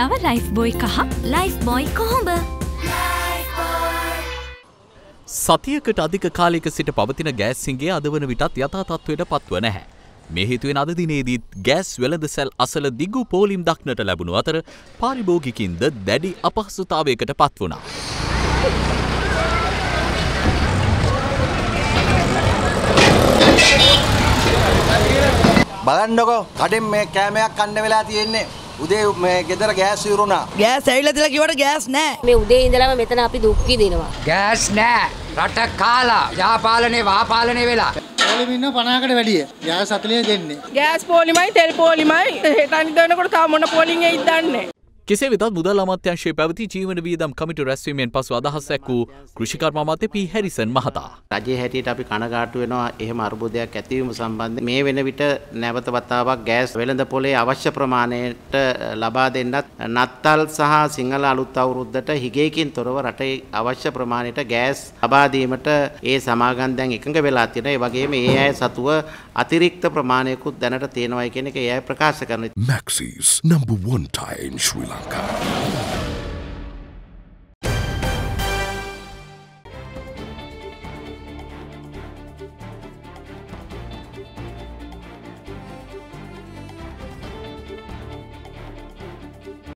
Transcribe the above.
නව ලයිෆ් බොයි කහ ලයිෆ් බොයි කොහොඹ සතියකට අධික කාලයක සිට පවතින ගෑස්සින්ගේ අද වන විටත් යථා තත්ත්වයට පත්ව නැහැ. මේ හේතුවෙන් අද දිනේදීත් ගෑස් වෙළඳ සැල් අසල දිගු පෝලිම් දක්නට ලැබුණු අතර පාරිභෝගිකින්ද දැඩි අපහසුතාවයකට පත් වුණා. බලන්නකො කඩෙන් මේ කෑමයක් කන්න වෙලා තියෙන්නේ උදේ මේ ගෙදර ගෑස් ඉවරුණා ගෑස් ඇවිල්ලා තියලා කිව්වට ගෑස් නැහැ. මේ උදේ ඉඳලම මෙතන අපි දුක් විඳිනවා. ගෑස් නෑ රට කාලා යාපාලනේ වාපාලනේ වෙලා පොලිම ඉන්න 50කට වැඩිය. ගෑස් 40 දෙන්නේ. ගෑස් පොලිමයි තෙල් පොලිමයි හෙට අනිත් වෙනකොට තාම මොන පොලින් එයිද දන්නේ. කෙසේ වෙතත් මුදල් අමාත්‍යංශයේ පැවති ජීවන වියදම් කමිටු රැස්වීමෙන් පසු අදහස් දැක්වූ කෘෂිකර්ම අමාත්‍ය පී හැරිසන් මහතා. රජයේ හැටියට අපි කනගාටු වෙනවා එහෙම අර්බුදයක් ඇතිවීම සම්බන්ධයෙන් මේ වෙන විට නැවත වතාවක් ගෑස් වෙළඳ පොලේ අවශ්‍ය ප්‍රමාණයට ලබා දෙන්නත් නත්තල් සහ සිංහල අලුත් අවුරුද්දට හිගේකින් තොරව රටේ අවශ්‍ය ප්‍රමාණයට ගෑස් ලබා දීමට ඒ සමාගම් දැන් එකඟ වෙලා තියෙනවා. ඒ වගේම ඒ අය සතුව අතිරික්ත ප්‍රමාණයකුත් දැනට තියෙනවා කියන එක ඒ අය ප්‍රකාශ කරනවා. Maxis, number one tire in Sri Lanka. のか。